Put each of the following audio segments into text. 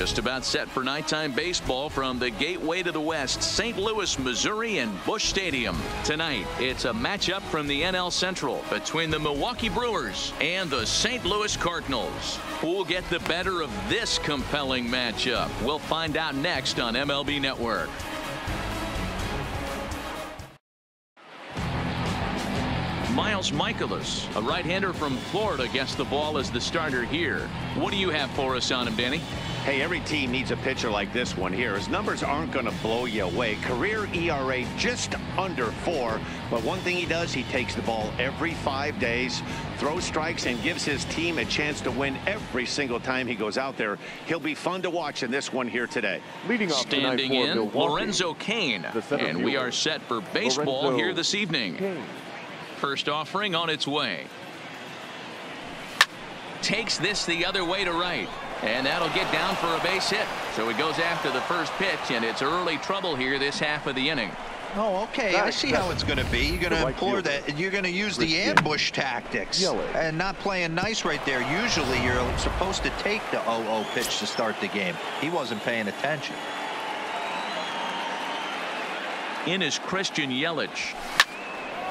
Just about set for nighttime baseball from the gateway to the west, St. Louis, Missouri and Busch Stadium. Tonight, it's a matchup from the NL Central between the Milwaukee Brewers and the St. Louis Cardinals. Who'll get the better of this compelling matchup? We'll find out next on MLB Network. Miles Mikolas, a right-hander from Florida, gets the ball as the starter here. What do you have for us on him, Danny? Hey, every team needs a pitcher like this one here. His numbers aren't going to blow you away. Career ERA just under four. But one thing he does, he takes the ball every five days, throws strikes, and gives his team a chance to win every single time he goes out there. He'll be fun to watch in this one here today. Leading off Standing in, Milwaukee, Lorenzo Cain, And we are set for baseball Lorenzo here this evening. Cain. First offering on its way. Takes this the other way to right. And that'll get down for a base hit. So he goes after the first pitch, and it's early trouble here this half of the inning. Oh, okay. I see how it's going to be. You're going to employ that. You're going to use the ambush tactics and not playing nice right there. Usually, you're supposed to take the 0-0 pitch to start the game. He wasn't paying attention. In is Christian Yelich.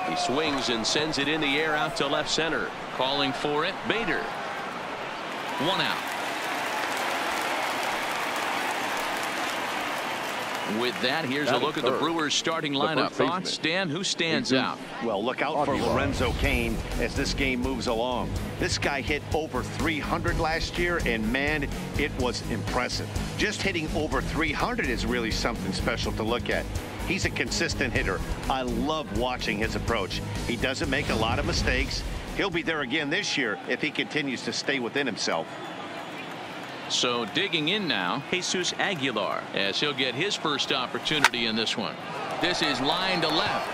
He swings and sends it in the air out to left center. Calling for it, Bader. One out. With that, here's a look at the Brewers starting lineup. Thoughts, Dan, who stands out? Well, look out for Lorenzo Cain as this game moves along. This guy hit over 300 last year, and man, it was impressive. Just hitting over 300 is really something special to look at. He's a consistent hitter. I love watching his approach. He doesn't make a lot of mistakes. He'll be there again this year if he continues to stay within himself. So digging in now, Jesus Aguilar as he'll get his first opportunity in this one. This is line to left.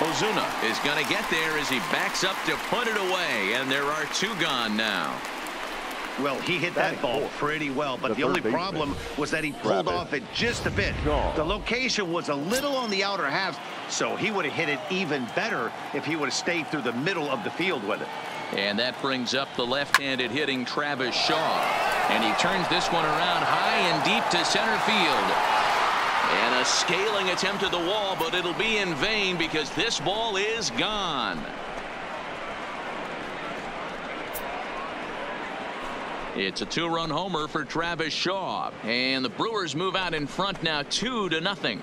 Ozuna is going to get there as he backs up to put it away, and there are two gone now. Well, he hit that ball pretty well, but the, the only problem was that he pulled off it just a bit. The location was a little on the outer half, so he would have hit it even better if he would have stayed through the middle of the field with it. And that brings up the left-handed hitting Travis Shaw. And he turns this one around high and deep to center field. And a scaling attempt at the wall, but it'll be in vain because this ball is gone. It's a two-run homer for Travis Shaw. And the Brewers move out in front now two to nothing.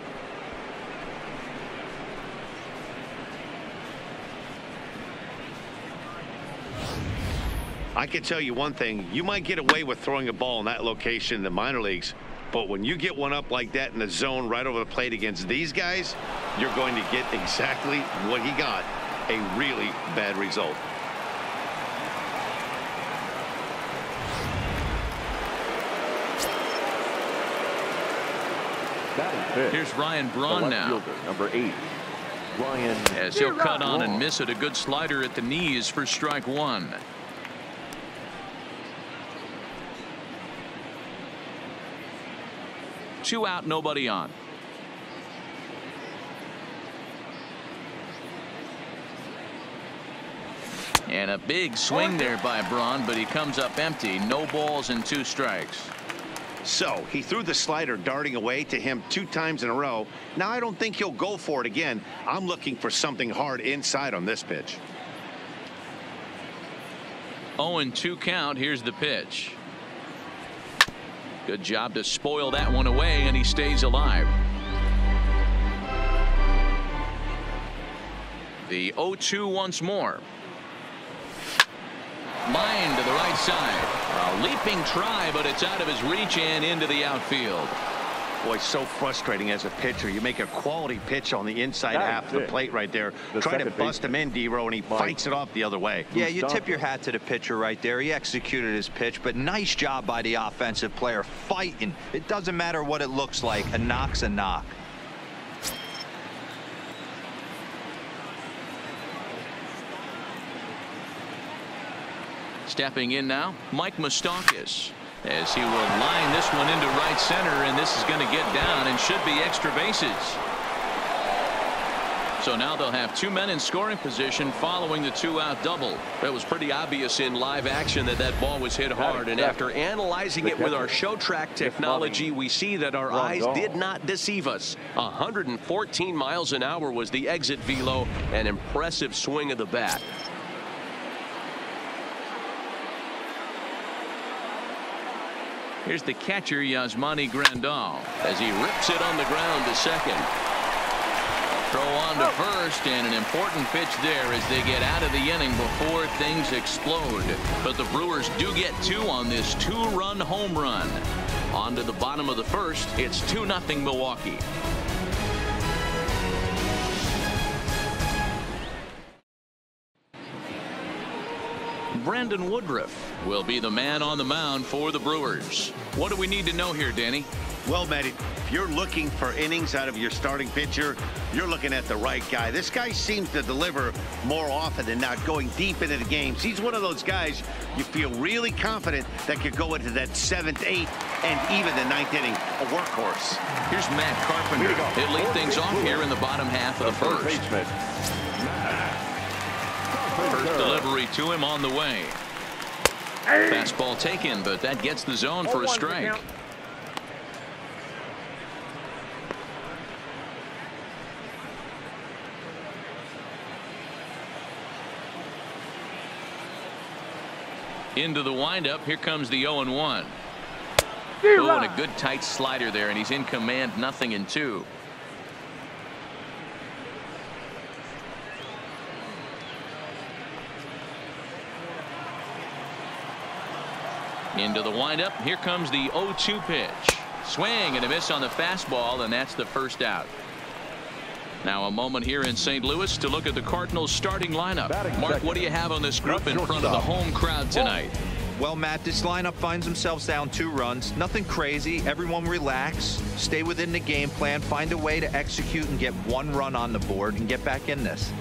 I can tell you one thing. You might get away with throwing a ball in that location in the minor leagues. But when you get one up like that in the zone right over the plate against these guys, you're going to get exactly what he got, a really bad result. Here's Ryan Braun now. Fielder, number eight. Ryan. As he'll cut on and miss it. A good slider at the knees for strike one. Two out, nobody on. And a big swing there by Braun, but he comes up empty. No balls and two strikes. So he threw the slider darting away to him two times in a row. Now I don't think he'll go for it again. I'm looking for something hard inside on this pitch. 0 and 2 count. Here's the pitch. Good job to spoil that one away, and he stays alive. The 0-2 once more. Line to the right side. A leaping try, but it's out of his reach and into the outfield. Boy, so frustrating as a pitcher. You make a quality pitch on the inside that half of the plate right there. The Try to bust him in, D-Row, and he Mike. fights it off the other way. Yeah, you tip your hat to the pitcher right there. He executed his pitch, but nice job by the offensive player fighting. It doesn't matter what it looks like. A knock's a knock. Stepping in now, Mike Moustakas as he will line this one into right center and this is going to get down and should be extra bases. So now they'll have two men in scoring position following the two-out double. That was pretty obvious in live action that that ball was hit hard. And after analyzing it with our show track technology, we see that our eyes did not deceive us. 114 miles an hour was the exit velo. An impressive swing of the bat. Here's the catcher, Yasmani Grandal, as he rips it on the ground to second. Throw on to first, and an important pitch there as they get out of the inning before things explode. But the Brewers do get two on this two-run home run. On to the bottom of the first, it's 2-0 Milwaukee. Brandon Woodruff will be the man on the mound for the Brewers. What do we need to know here, Danny? Well, Matt, if you're looking for innings out of your starting pitcher, you're looking at the right guy. This guy seems to deliver more often than not going deep into the games. He's one of those guys you feel really confident that could go into that seventh, eighth, and even the ninth inning, a workhorse. Here's Matt Carpenter. He'll lead things off here in the bottom half of the first. First delivery to him on the way. Fastball taken, but that gets the zone for a strike. Into the windup. Here comes the 0 and 1. Oh, and a good tight slider there, and he's in command, nothing in two. Into the windup. Here comes the 0-2 pitch. Swing and a miss on the fastball, and that's the first out. Now a moment here in St. Louis to look at the Cardinals starting lineup. Mark, what do you have on this group in front of the home crowd tonight? Well, Matt, this lineup finds themselves down two runs. Nothing crazy. Everyone relax. Stay within the game plan. Find a way to execute and get one run on the board and get back in this.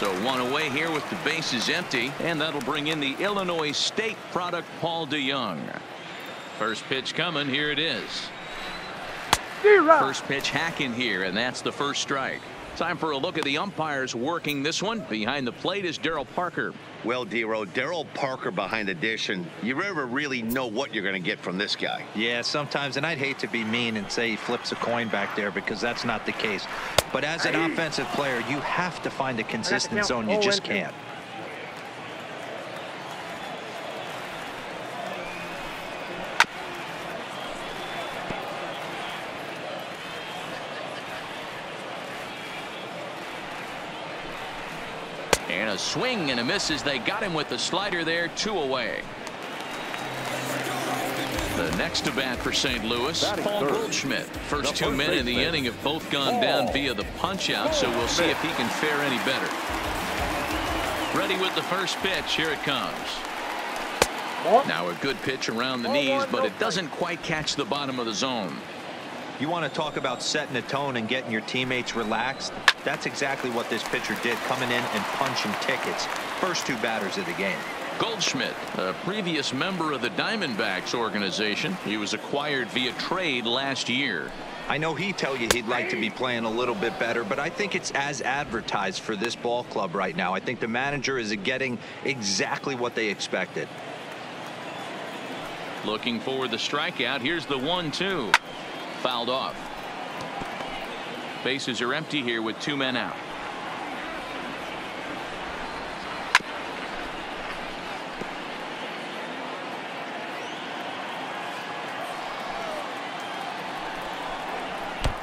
So one away here with the bases empty, and that'll bring in the Illinois State product, Paul DeJong. First pitch coming. Here it is. First pitch hacking here, and that's the first strike. Time for a look at the umpires working this one. Behind the plate is Daryl Parker. Well, Dero, Daryl Parker behind the dish, and you never really know what you're going to get from this guy. Yeah, sometimes, and I'd hate to be mean and say he flips a coin back there because that's not the case. But as an offensive player, you have to find a consistent zone. You just can't. And a swing and a miss as they got him with the slider there, two away. The next to bat for St. Louis, Paul Goldschmidt. First two men in the inning have both gone down via the punch out, so we'll see if he can fare any better. Ready with the first pitch. Here it comes. Now a good pitch around the knees, but it doesn't quite catch the bottom of the zone. You want to talk about setting a tone and getting your teammates relaxed? That's exactly what this pitcher did, coming in and punching tickets. First two batters of the game. Goldschmidt, a previous member of the Diamondbacks organization. He was acquired via trade last year. I know he'd tell you he'd like to be playing a little bit better, but I think it's as advertised for this ball club right now. I think the manager is getting exactly what they expected. Looking for the strikeout. Here's the one two fouled off. Bases are empty here with two men out.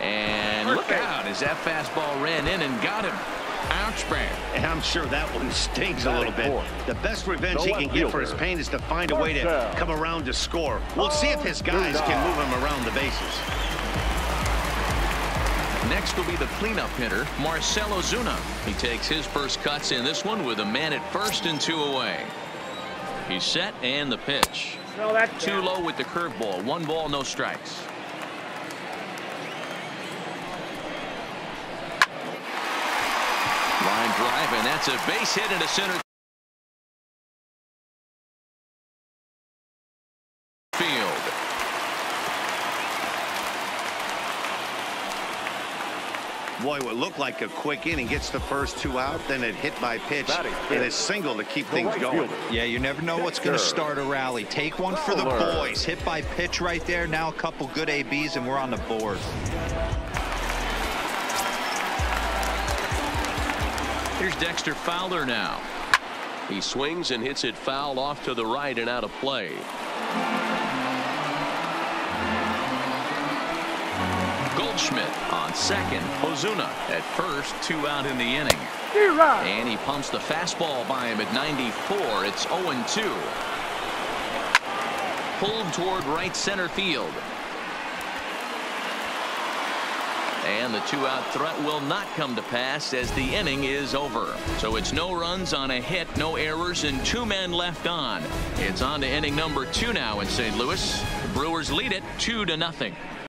And look out as that fastball ran in and got him. Ouch, man. And I'm sure that one stings a little bit. The best revenge he can get for his pain is to find a way to come around to score. We'll see if his guys can move him around the bases. Next will be the cleanup hitter, Marcell Ozuna. He takes his first cuts in this one with a man at first and two away. He's set and the pitch. Too low with the curveball. One ball, no strikes. Line drive, and that's a base hit into center field. Boy, what looked like a quick inning gets the first two out, then it hit by pitch and a single to keep things going. Yeah, you never know what's going to start a rally. Take one for the boys. Hit by pitch right there. Now a couple good ABs, and we're on the board. Here's Dexter Fowler now. He swings and hits it foul off to the right and out of play. Goldschmidt on second. Ozuna at first, two out in the inning. And he pumps the fastball by him at 94. It's 0-2. Pulled toward right center field. And the two-out threat will not come to pass as the inning is over. So it's no runs on a hit, no errors, and two men left on. It's on to inning number two now in St. Louis. The Brewers lead it two to nothing.